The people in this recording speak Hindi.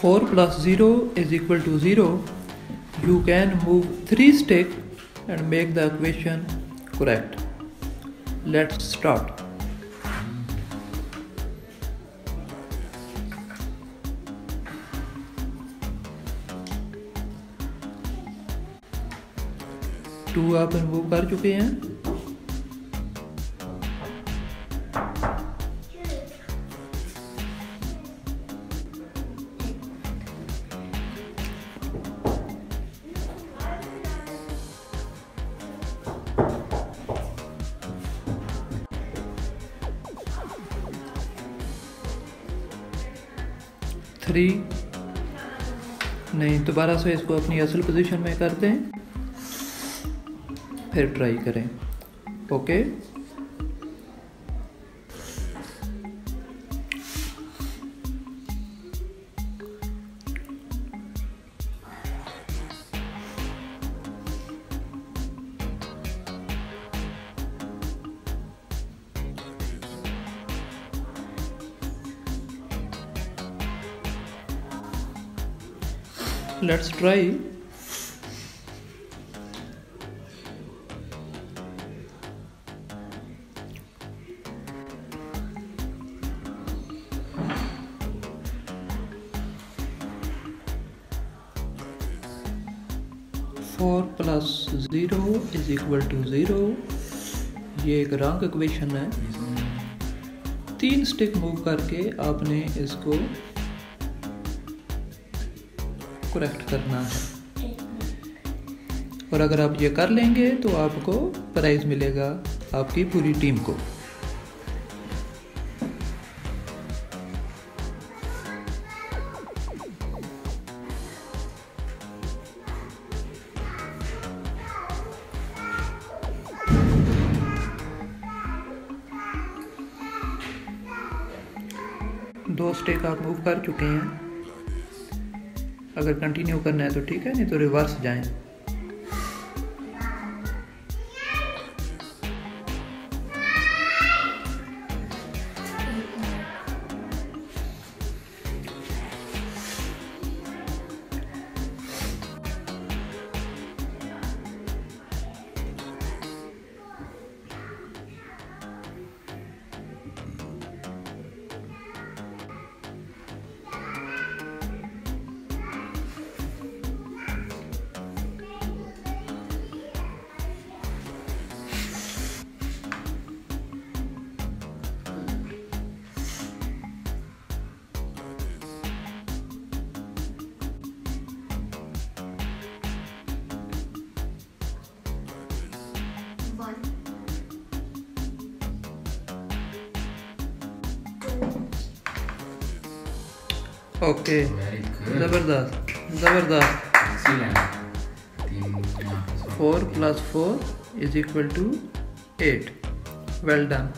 4 plus 0 is equal to 0 you can move 3 stick and make the equation correct let's start two आप रिमूव कर चुके हैं थ्री नहीं, दोबारा से इसको अपनी असल पोजीशन में कर दें फिर ट्राई करें। Okay let's try. Four plus zero is equal to zero ये एक रॉन्ग इक्वेशन है। तीन स्टिक मूव करके आपने इसको करेक्ट करना है। और अगर आप ये कर लेंगे तो आपको प्राइज मिलेगा आपकी पूरी टीम को। दो स्टेक आप मूव कर चुके हैं। अगर कंटिन्यू करना है तो ठीक है नहीं तो रिवर्स जाएँ। ओके ज़बरदस्त ज़बरदस्त four plus four is equal to eight well done